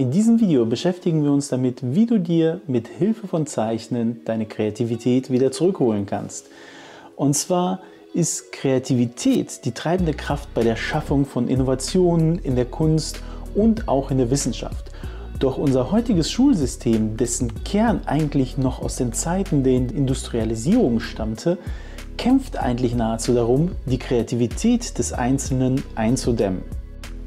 In diesem Video beschäftigen wir uns damit, wie du dir mit Hilfe von Zeichnen deine Kreativität wieder zurückholen kannst. Und zwar ist Kreativität die treibende Kraft bei der Schaffung von Innovationen in der Kunst und auch in der Wissenschaft. Doch unser heutiges Schulsystem, dessen Kern eigentlich noch aus den Zeiten der Industrialisierung stammte, kämpft eigentlich nahezu darum, die Kreativität des Einzelnen einzudämmen.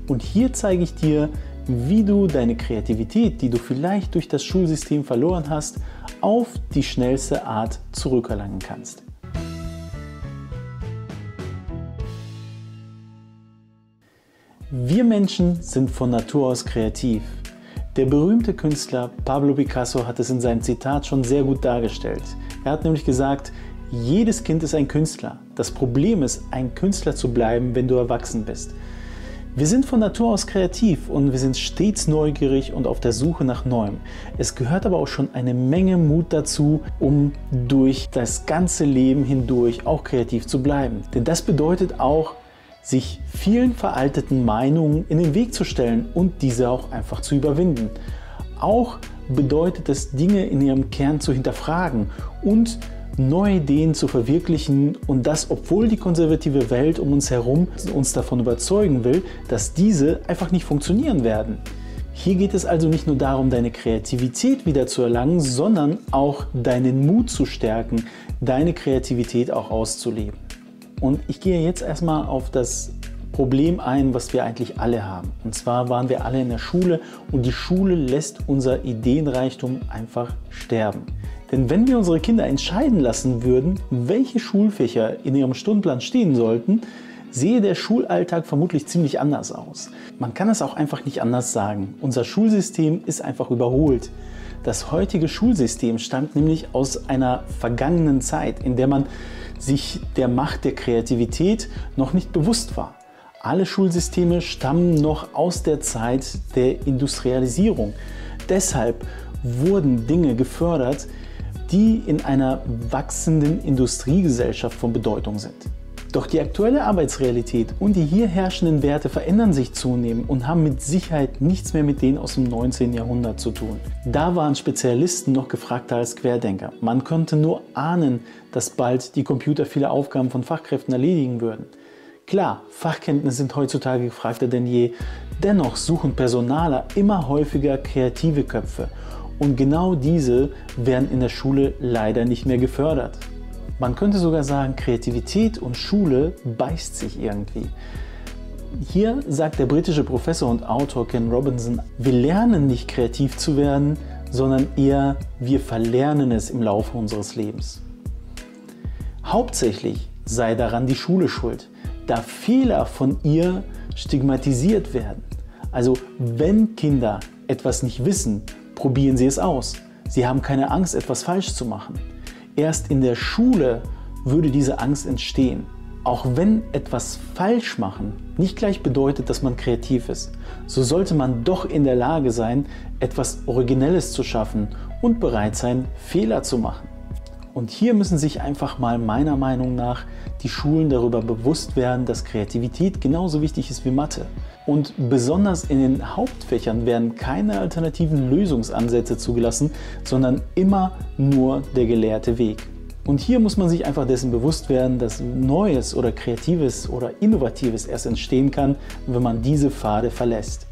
Und hier zeige ich dir, wie du deine Kreativität, die du vielleicht durch das Schulsystem verloren hast, auf die schnellste Art zurückerlangen kannst. Wir Menschen sind von Natur aus kreativ. Der berühmte Künstler Pablo Picasso hat es in seinem Zitat schon sehr gut dargestellt. Er hat nämlich gesagt, jedes Kind ist ein Künstler. Das Problem ist, ein Künstler zu bleiben, wenn du erwachsen bist. Wir sind von Natur aus kreativ und wir sind stets neugierig und auf der Suche nach Neuem. Es gehört aber auch schon eine Menge Mut dazu, um durch das ganze Leben hindurch auch kreativ zu bleiben. Denn das bedeutet auch, sich vielen veralteten Meinungen in den Weg zu stellen und diese auch einfach zu überwinden. Auch bedeutet es, Dinge in ihrem Kern zu hinterfragen und neue Ideen zu verwirklichen und das, obwohl die konservative Welt um uns herum uns davon überzeugen will, dass diese einfach nicht funktionieren werden. Hier geht es also nicht nur darum, deine Kreativität wieder zu erlangen, sondern auch deinen Mut zu stärken, deine Kreativität auch auszuleben. Und ich gehe jetzt erstmal auf das Problem ein, was wir eigentlich alle haben. Und zwar waren wir alle in der Schule und die Schule lässt unser Ideenreichtum einfach sterben. Denn wenn wir unsere Kinder entscheiden lassen würden, welche Schulfächer in ihrem Stundenplan stehen sollten, sehe der Schulalltag vermutlich ziemlich anders aus. Man kann es auch einfach nicht anders sagen. Unser Schulsystem ist einfach überholt. Das heutige Schulsystem stammt nämlich aus einer vergangenen Zeit, in der man sich der Macht der Kreativität noch nicht bewusst war. Alle Schulsysteme stammen noch aus der Zeit der Industrialisierung. Deshalb wurden Dinge gefördert, die in einer wachsenden Industriegesellschaft von Bedeutung sind. Doch die aktuelle Arbeitsrealität und die hier herrschenden Werte verändern sich zunehmend und haben mit Sicherheit nichts mehr mit denen aus dem 19. Jahrhundert zu tun. Da waren Spezialisten noch gefragter als Querdenker. Man konnte nur ahnen, dass bald die Computer viele Aufgaben von Fachkräften erledigen würden. Klar, Fachkenntnisse sind heutzutage gefragter denn je. Dennoch suchen Personaler immer häufiger kreative Köpfe. Und genau diese werden in der Schule leider nicht mehr gefördert. Man könnte sogar sagen, Kreativität und Schule beißt sich irgendwie. Hier sagt der britische Professor und Autor Ken Robinson, wir lernen nicht kreativ zu werden, sondern eher wir verlernen es im Laufe unseres Lebens. Hauptsächlich sei daran die Schule schuld, da Fehler von ihr stigmatisiert werden. Also wenn Kinder etwas nicht wissen, probieren sie es aus. Sie haben keine Angst, etwas falsch zu machen. Erst in der Schule würde diese Angst entstehen. Auch wenn etwas falsch machen nicht gleich bedeutet, dass man kreativ ist, so sollte man doch in der Lage sein, etwas Originelles zu schaffen und bereit sein, Fehler zu machen. Und hier müssen sich einfach mal meiner Meinung nach die Schulen darüber bewusst werden, dass Kreativität genauso wichtig ist wie Mathe. Und besonders in den Hauptfächern werden keine alternativen Lösungsansätze zugelassen, sondern immer nur der gelehrte Weg. Und hier muss man sich einfach dessen bewusst werden, dass Neues oder Kreatives oder Innovatives erst entstehen kann, wenn man diese Pfade verlässt.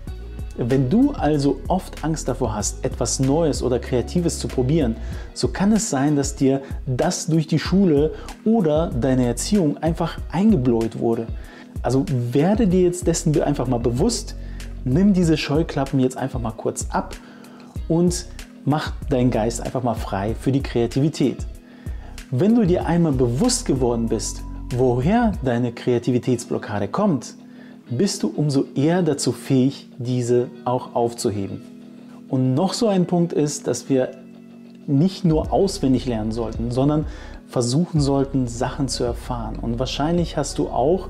Wenn du also oft Angst davor hast, etwas Neues oder Kreatives zu probieren, so kann es sein, dass dir das durch die Schule oder deine Erziehung einfach eingebläut wurde. Also werde dir jetzt dessen einfach mal bewusst, nimm diese Scheuklappen jetzt einfach mal kurz ab und mach deinen Geist einfach mal frei für die Kreativität. Wenn du dir einmal bewusst geworden bist, woher deine Kreativitätsblockade kommt, bist du umso eher dazu fähig, diese auch aufzuheben. Und noch so ein Punkt ist, dass wir nicht nur auswendig lernen sollten, sondern versuchen sollten, Sachen zu erfahren. Und wahrscheinlich hast du auch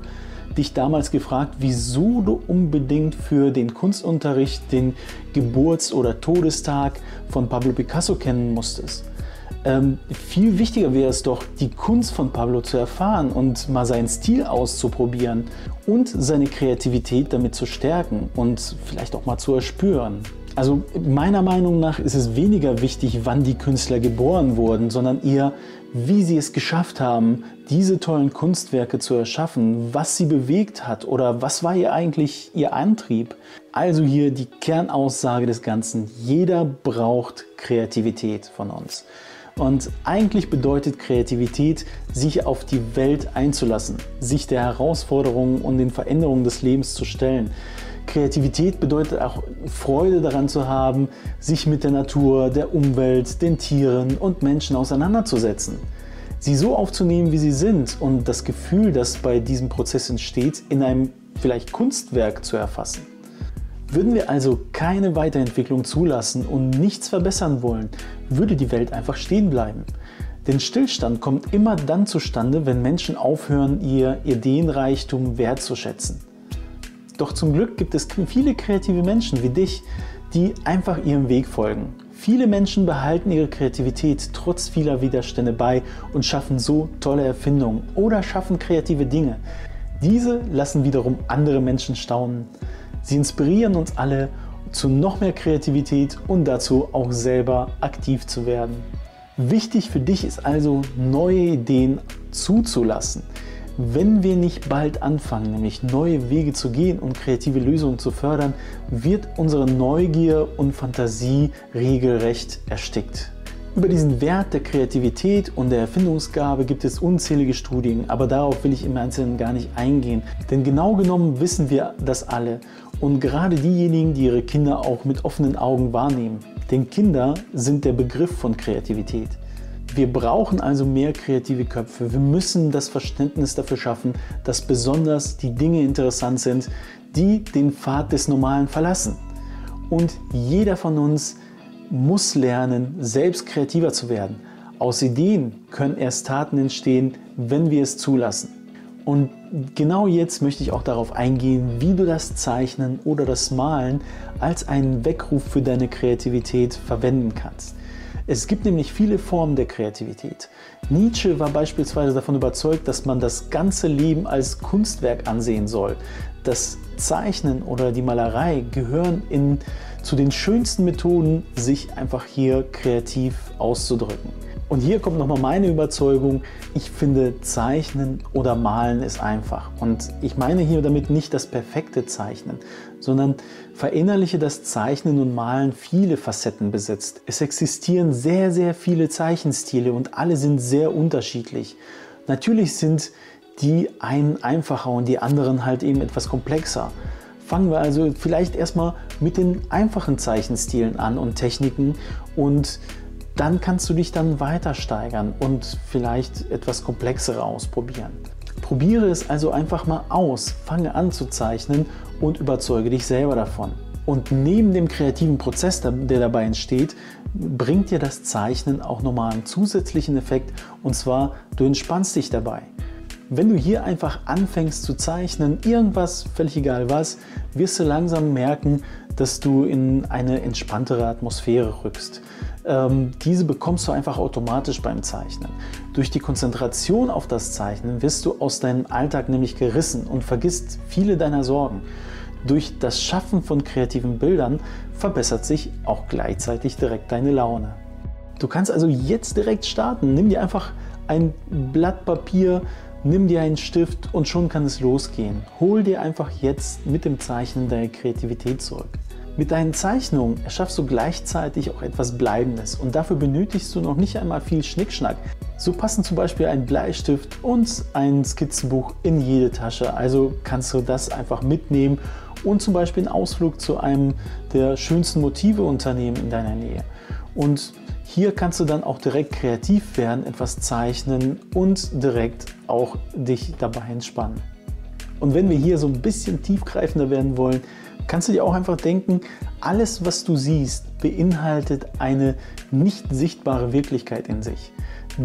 dich damals gefragt, wieso du unbedingt für den Kunstunterricht den Geburts- oder Todestag von Pablo Picasso kennen musstest. Ähm, viel wichtiger wäre es doch, die Kunst von Pablo zu erfahren und mal seinen Stil auszuprobieren und seine Kreativität damit zu stärken und vielleicht auch mal zu erspüren. Also meiner Meinung nach ist es weniger wichtig, wann die Künstler geboren wurden, sondern eher, wie sie es geschafft haben, diese tollen Kunstwerke zu erschaffen, was sie bewegt hat oder was war ihr eigentlich ihr Antrieb. Also hier die Kernaussage des Ganzen. Jeder braucht Kreativität von uns. Und eigentlich bedeutet Kreativität, sich auf die Welt einzulassen, sich der Herausforderungen und den Veränderungen des Lebens zu stellen. Kreativität bedeutet auch Freude daran zu haben, sich mit der Natur, der Umwelt, den Tieren und Menschen auseinanderzusetzen. Sie so aufzunehmen, wie sie sind und das Gefühl, das bei diesem Prozess entsteht, in einem vielleicht Kunstwerk zu erfassen. Würden wir also keine Weiterentwicklung zulassen und nichts verbessern wollen, würde die Welt einfach stehen bleiben. Denn Stillstand kommt immer dann zustande, wenn Menschen aufhören, ihr Ideenreichtum wertzuschätzen. Doch zum Glück gibt es viele kreative Menschen wie dich, die einfach ihrem Weg folgen. Viele Menschen behalten ihre Kreativität trotz vieler Widerstände bei und schaffen so tolle Erfindungen oder schaffen kreative Dinge. Diese lassen wiederum andere Menschen staunen. Sie inspirieren uns alle zu noch mehr Kreativität und dazu auch selber aktiv zu werden. Wichtig für dich ist also, neue Ideen zuzulassen. Wenn wir nicht bald anfangen, nämlich neue Wege zu gehen und kreative Lösungen zu fördern, wird unsere Neugier und Fantasie regelrecht erstickt. Über diesen Wert der Kreativität und der Erfindungsgabe gibt es unzählige Studien, aber darauf will ich im Einzelnen gar nicht eingehen. Denn genau genommen wissen wir das alle und gerade diejenigen, die ihre Kinder auch mit offenen Augen wahrnehmen. Denn Kinder sind der Begriff von Kreativität. Wir brauchen also mehr kreative Köpfe. Wir müssen das Verständnis dafür schaffen, dass besonders die Dinge interessant sind, die den Pfad des Normalen verlassen. Und jeder von uns muss lernen, selbst kreativer zu werden. Aus Ideen können erst Taten entstehen, wenn wir es zulassen. Und genau jetzt möchte ich auch darauf eingehen, wie du das Zeichnen oder das Malen als einen Weckruf für deine Kreativität verwenden kannst. Es gibt nämlich viele Formen der Kreativität. Nietzsche war beispielsweise davon überzeugt, dass man das ganze Leben als Kunstwerk ansehen soll. Das Zeichnen oder die Malerei gehören in, zu den schönsten Methoden, sich einfach hier kreativ auszudrücken. Und hier kommt nochmal meine Überzeugung, ich finde Zeichnen oder Malen ist einfach. Und ich meine hier damit nicht das perfekte Zeichnen, sondern verinnerliche das Zeichnen und Malen viele Facetten besitzt. Es existieren sehr, sehr viele Zeichenstile und alle sind sehr unterschiedlich. Natürlich sind die einen einfacher und die anderen halt eben etwas komplexer. Fangen wir also vielleicht erstmal mit den einfachen Zeichenstilen an und Techniken und dann kannst du dich dann weiter steigern und vielleicht etwas komplexere ausprobieren. Probiere es also einfach mal aus, fange an zu zeichnen und überzeuge dich selber davon. Und neben dem kreativen Prozess, der dabei entsteht, bringt dir das Zeichnen auch nochmal einen zusätzlichen Effekt und zwar du entspannst dich dabei. Wenn du hier einfach anfängst zu zeichnen, irgendwas, völlig egal was, wirst du langsam merken, dass du in eine entspanntere Atmosphäre rückst. Ähm, diese bekommst du einfach automatisch beim Zeichnen. Durch die Konzentration auf das Zeichnen wirst du aus deinem Alltag nämlich gerissen und vergisst viele deiner Sorgen. Durch das Schaffen von kreativen Bildern verbessert sich auch gleichzeitig direkt deine Laune. Du kannst also jetzt direkt starten. Nimm dir einfach ein Blatt Papier, Nimm dir einen Stift und schon kann es losgehen. Hol dir einfach jetzt mit dem Zeichnen deine Kreativität zurück. Mit deinen Zeichnungen erschaffst du gleichzeitig auch etwas Bleibendes und dafür benötigst du noch nicht einmal viel Schnickschnack. So passen zum Beispiel ein Bleistift und ein Skizzenbuch in jede Tasche, also kannst du das einfach mitnehmen und zum Beispiel einen Ausflug zu einem der schönsten Motive unternehmen in deiner Nähe. Und hier kannst du dann auch direkt kreativ werden, etwas zeichnen und direkt auch dich dabei entspannen. Und wenn wir hier so ein bisschen tiefgreifender werden wollen, kannst du dir auch einfach denken, alles, was du siehst, beinhaltet eine nicht sichtbare Wirklichkeit in sich.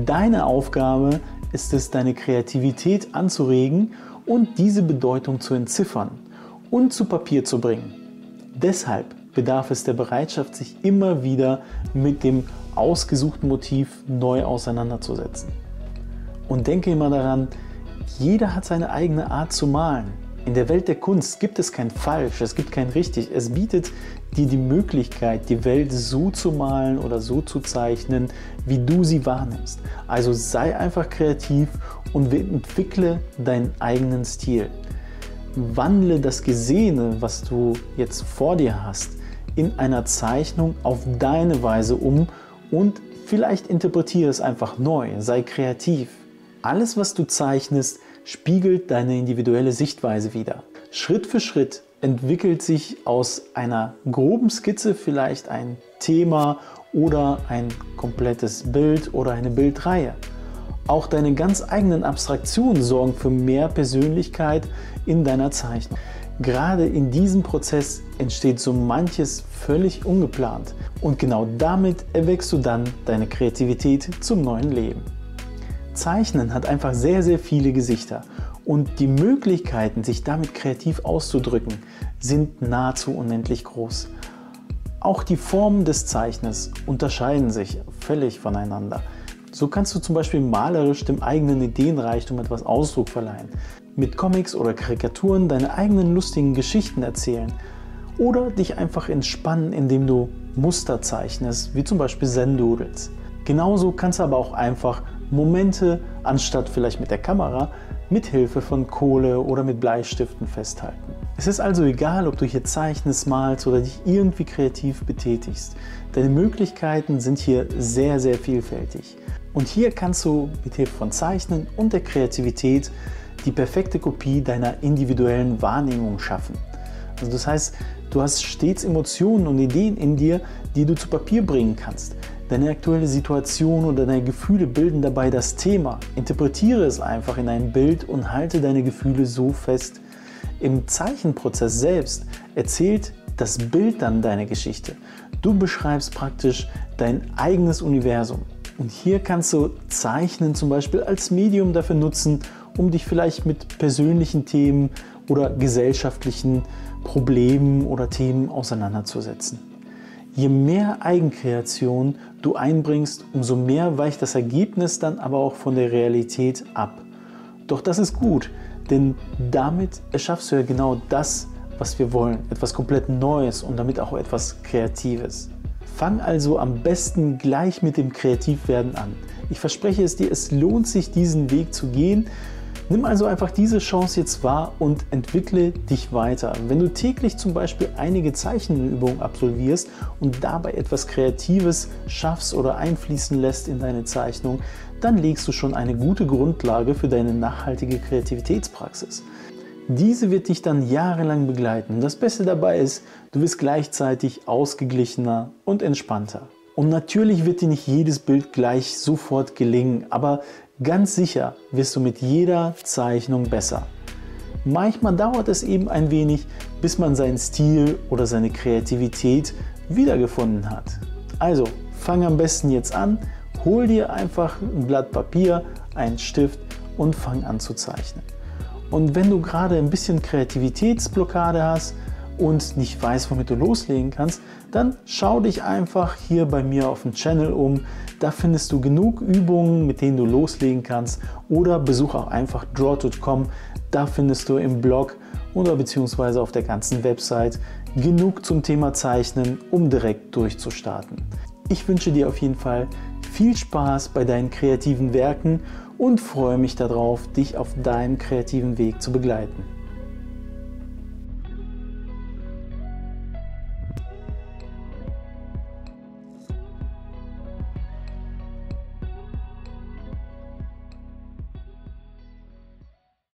Deine Aufgabe ist es, deine Kreativität anzuregen und diese Bedeutung zu entziffern und zu Papier zu bringen. Deshalb bedarf es der Bereitschaft, sich immer wieder mit dem ausgesuchten Motiv neu auseinanderzusetzen. Und denke immer daran, jeder hat seine eigene Art zu malen. In der Welt der Kunst gibt es kein Falsch, es gibt kein Richtig. Es bietet dir die Möglichkeit, die Welt so zu malen oder so zu zeichnen, wie du sie wahrnimmst. Also sei einfach kreativ und entwickle deinen eigenen Stil. Wandle das Gesehene, was du jetzt vor dir hast, in einer Zeichnung auf deine Weise um und vielleicht interpretiere es einfach neu, sei kreativ. Alles, was du zeichnest, spiegelt deine individuelle Sichtweise wider. Schritt für Schritt entwickelt sich aus einer groben Skizze vielleicht ein Thema oder ein komplettes Bild oder eine Bildreihe. Auch deine ganz eigenen Abstraktionen sorgen für mehr Persönlichkeit in deiner Zeichnung. Gerade in diesem Prozess entsteht so manches völlig ungeplant und genau damit erwächst du dann deine Kreativität zum neuen Leben. Zeichnen hat einfach sehr, sehr viele Gesichter und die Möglichkeiten, sich damit kreativ auszudrücken, sind nahezu unendlich groß. Auch die Formen des Zeichnens unterscheiden sich völlig voneinander. So kannst du zum Beispiel malerisch dem eigenen Ideenreichtum etwas Ausdruck verleihen, mit Comics oder Karikaturen deine eigenen lustigen Geschichten erzählen oder dich einfach entspannen, indem du Muster zeichnest, wie zum Beispiel Zen-Doodles. Genauso kannst du aber auch einfach Momente, anstatt vielleicht mit der Kamera, mit Hilfe von Kohle oder mit Bleistiften festhalten. Es ist also egal, ob du hier zeichnest, malst oder dich irgendwie kreativ betätigst. Deine Möglichkeiten sind hier sehr, sehr vielfältig. Und hier kannst du mit Hilfe von Zeichnen und der Kreativität die perfekte Kopie deiner individuellen Wahrnehmung schaffen. Also das heißt, du hast stets Emotionen und Ideen in dir, die du zu Papier bringen kannst. Deine aktuelle Situation oder deine Gefühle bilden dabei das Thema. Interpretiere es einfach in ein Bild und halte deine Gefühle so fest. Im Zeichenprozess selbst erzählt das Bild dann deine Geschichte. Du beschreibst praktisch dein eigenes Universum. Und hier kannst du Zeichnen zum Beispiel als Medium dafür nutzen, um dich vielleicht mit persönlichen Themen oder gesellschaftlichen Problemen oder Themen auseinanderzusetzen. Je mehr Eigenkreation du einbringst, umso mehr weicht das Ergebnis dann aber auch von der Realität ab. Doch das ist gut, denn damit erschaffst du ja genau das, was wir wollen, etwas komplett Neues und damit auch etwas Kreatives. Fang also am besten gleich mit dem Kreativwerden an. Ich verspreche es dir, es lohnt sich, diesen Weg zu gehen Nimm also einfach diese Chance jetzt wahr und entwickle dich weiter. Wenn du täglich zum Beispiel einige Zeichenübungen absolvierst und dabei etwas Kreatives schaffst oder einfließen lässt in deine Zeichnung, dann legst du schon eine gute Grundlage für deine nachhaltige Kreativitätspraxis. Diese wird dich dann jahrelang begleiten. Das Beste dabei ist, du wirst gleichzeitig ausgeglichener und entspannter. Und natürlich wird dir nicht jedes Bild gleich sofort gelingen, aber Ganz sicher wirst du mit jeder Zeichnung besser. Manchmal dauert es eben ein wenig, bis man seinen Stil oder seine Kreativität wiedergefunden hat. Also fang am besten jetzt an, hol dir einfach ein Blatt Papier, einen Stift und fang an zu zeichnen. Und wenn du gerade ein bisschen Kreativitätsblockade hast, und nicht weißt, womit du loslegen kannst, dann schau dich einfach hier bei mir auf dem Channel um. Da findest du genug Übungen, mit denen du loslegen kannst oder besuch auch einfach draw.com. Da findest du im Blog oder beziehungsweise auf der ganzen Website genug zum Thema Zeichnen, um direkt durchzustarten. Ich wünsche dir auf jeden Fall viel Spaß bei deinen kreativen Werken und freue mich darauf, dich auf deinem kreativen Weg zu begleiten.